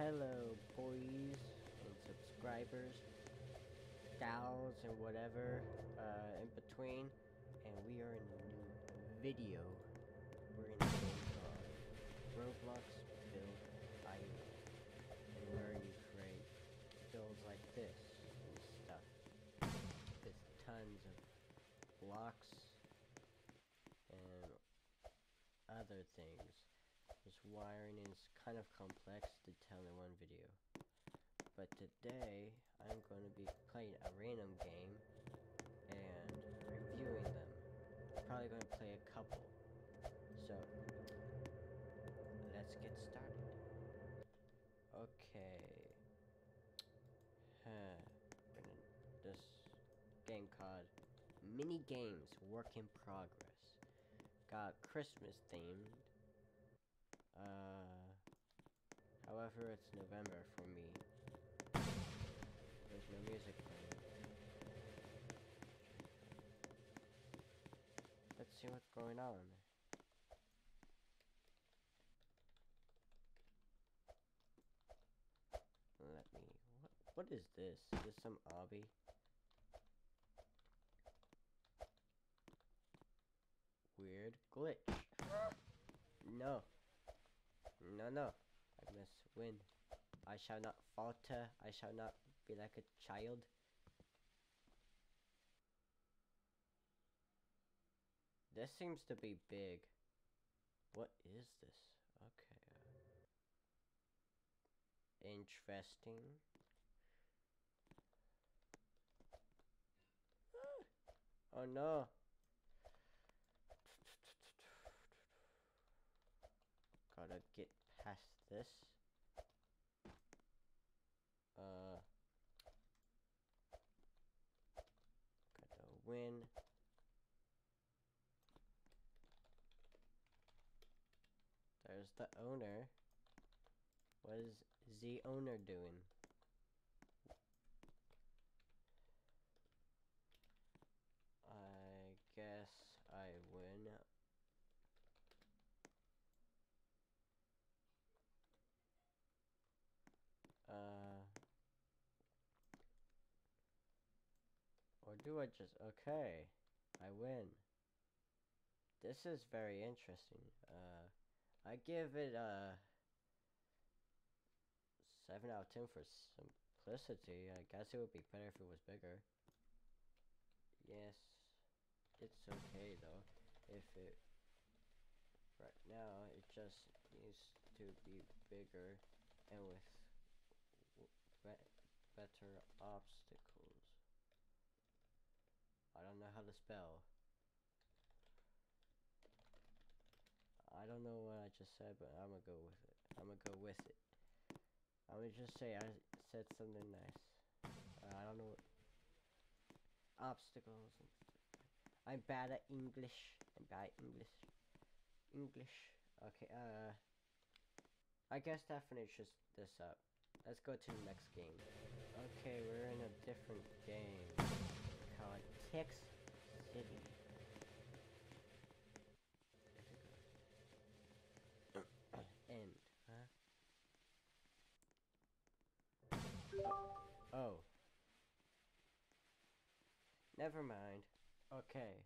Hello, boys and subscribers, gals, and whatever uh, in between. And we are in a new video. We're in game called Roblox Build. And where you create builds like this and stuff. There's tons of blocks and other things. Wiring is kind of complex to tell in one video. But today, I'm going to be playing a random game and reviewing them. Probably going to play a couple. So, let's get started. Okay. Huh. This game called Mini Games Work in Progress. Got Christmas themed uh, however, it's November for me. There's no music playing. Let's see what's going on. Let me. What? What is this? Is this some obby? Weird glitch. No. No, no. I must win. I shall not falter. I shall not be like a child. This seems to be big. What is this? Okay. Interesting. oh no. Gotta get past this. Uh, gotta win. There's the owner. What is the owner doing? I guess I win. Uh, or do I just, okay, I win. This is very interesting. Uh, I give it a 7 out of 10 for simplicity. I guess it would be better if it was bigger. Yes, it's okay though. If it, right now, it just needs to be bigger and with better obstacles. I don't know how to spell. I don't know what I just said, but I'm gonna go with it. I'm gonna go with it. I'm gonna just say I said something nice. Uh, I don't know what obstacles. I'm bad at English. I'm bad at English. English. Okay. Uh. I guess that finishes this up. Let's go to the next game. Okay, we're in a different game. Called Tex City. End, huh? Oh. Never mind. Okay.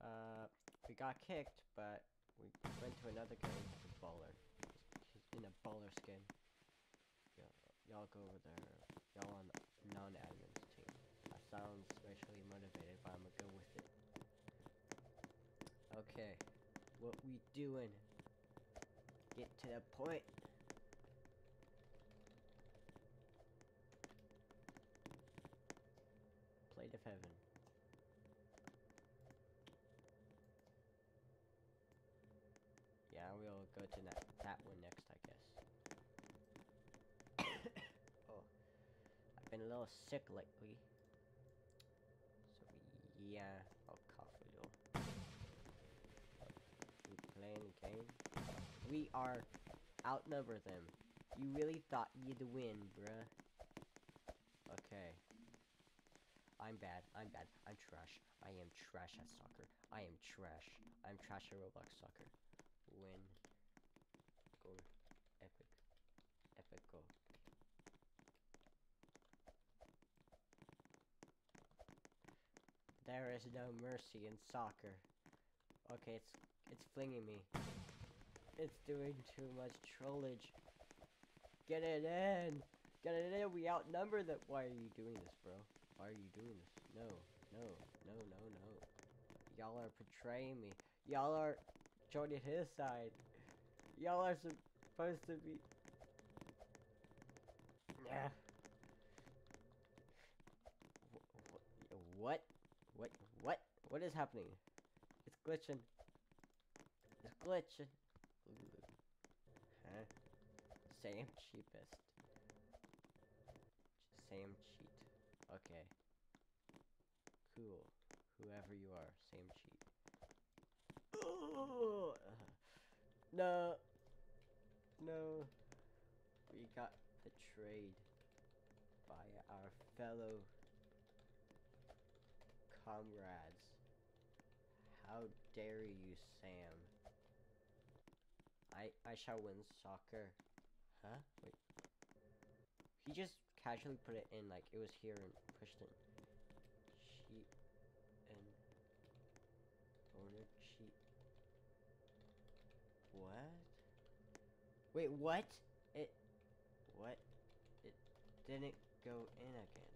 Uh, we got kicked, but we went to another game with a baller. He's in a baller skin. Y'all go over there. Y'all on non-admin's sounds racially motivated, but I'm gonna go with it. Okay. What we doing? Get to the point. Plate of heaven. Yeah, we'll go to that, that one next, I guess. Oh, I've been a little sick lately. Yeah, I'll cough a little. We playing a game. We are outnumber them. You really thought you'd win, bruh. Okay. I'm bad. I'm bad. I'm trash. I am trash at soccer. I am trash. I'm trash at Roblox soccer. Win. There is no mercy in soccer. Okay, it's it's flinging me. It's doing too much trollage. Get it in! Get it in! We outnumber them. Why are you doing this, bro? Why are you doing this? No, no, no, no, no. Y'all are betraying me. Y'all are joining his side. Y'all are supposed to be. Yeah. What? What? What? What is happening? It's glitching. It's glitching. Huh? Same cheapest. Same cheat. Okay. Cool. Whoever you are, same cheat. No. No. We got betrayed by our fellow comrades. How dare you, Sam? I I shall win soccer. Huh? Wait. He just casually put it in like it was here and pushed it. Sheep and owner cheat. What? Wait, what? It what? It didn't go in again.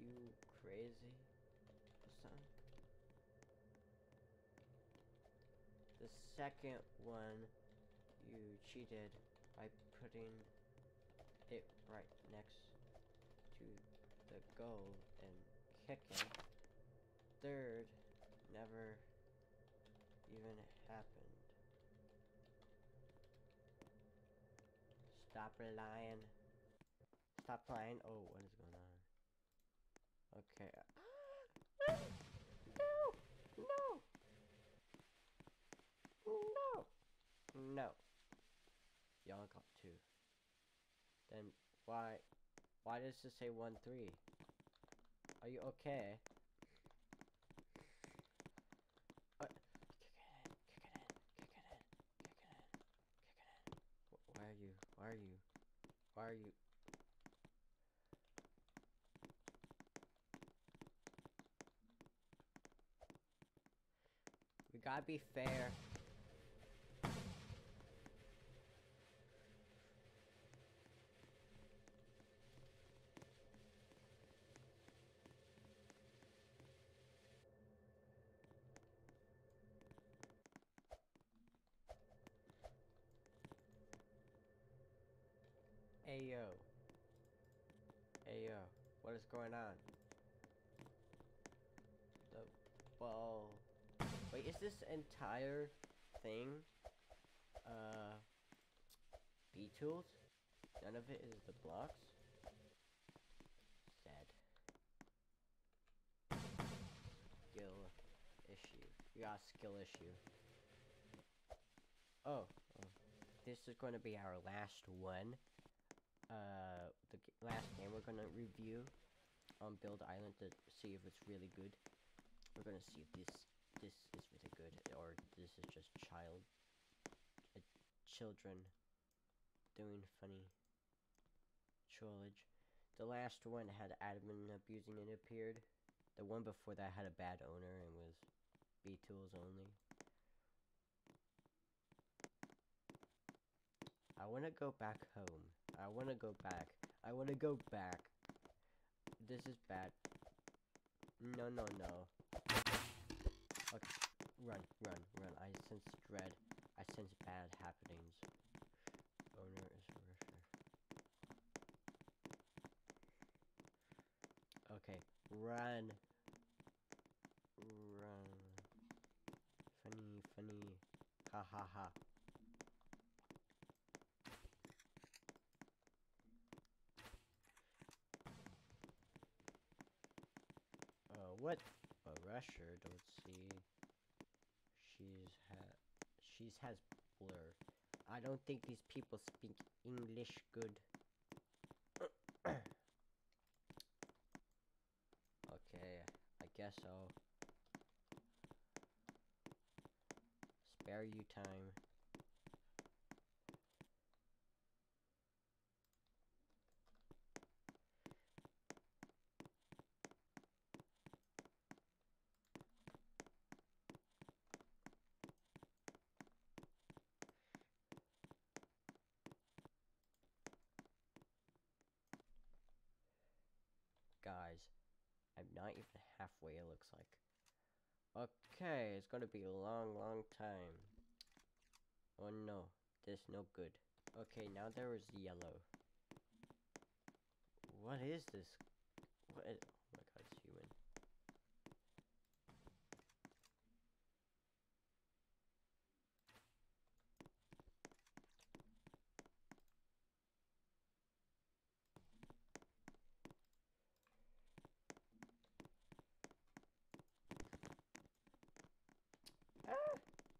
You crazy? Second one you cheated by putting it right next to the goal and kicking. Third never even happened. Stop lying. Stop lying. Oh, what is going on? Okay. no! No! No! No. Y'all got two. Then why why does it say one three? Are you okay? Uh. Why are you? Why are you? Why are you? We gotta be fair. Ayo. Ayo. What is going on? The ball. Wait, is this entire thing uh B tools? None of it is the blocks? Sad. Skill issue. We got skill issue. Oh, oh. This is going to be our last one. Uh, the last game we're gonna review on Build Island to see if it's really good. We're gonna see if this this is really good or this is just child uh, children doing funny trollage. The last one had admin abusing it appeared. The one before that had a bad owner and was B tools only. I want to go back home. I want to go back. I want to go back. This is bad. No, no, no. Okay. Run, run, run. I sense dread. I sense bad happenings. Owner is Russia. Okay. Run. Run. Funny, funny. Ha ha ha. Uh, what? A rusher, don't see. She's ha she's has blur. I don't think these people speak English good. okay, I guess I'll spare you time. not even halfway, it looks like. Okay, it's gonna be a long, long time. Oh no, this no good. Okay, now there is yellow. What is this? What is, oh my god, it's human.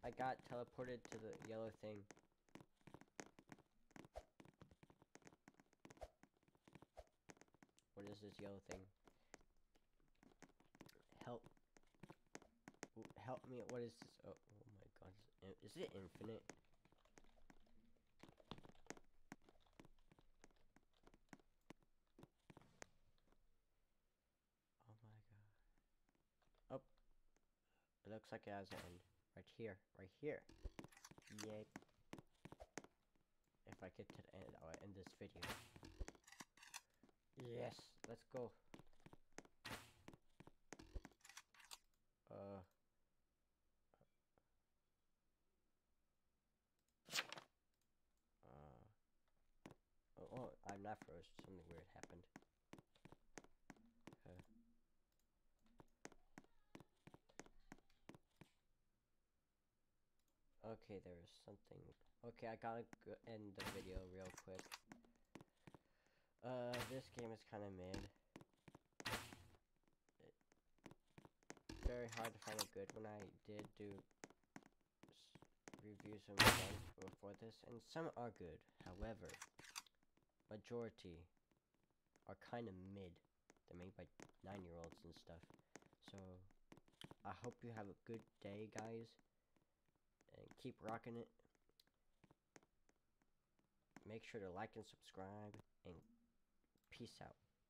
Ah! I got teleported to the yellow thing. What is this yellow thing? Help. Help me. What is this? Oh, oh my god. Is it infinite? Oh my god. Oh. It looks like it has an end. Right here. Right here. Yay. If I get to the end, I'll end this video. Yes, let's go. Uh. Uh. Oh, oh, I'm not froze. Something weird happened. Uh. Okay, there is something. Okay, I gotta end the video real quick. Uh, this game is kind of mid. Very hard to find a good one. I did do reviews of games before this, and some are good. However, majority are kind of mid. They're made by nine-year-olds and stuff. So, I hope you have a good day, guys, and keep rocking it. Make sure to like and subscribe, and Peace out.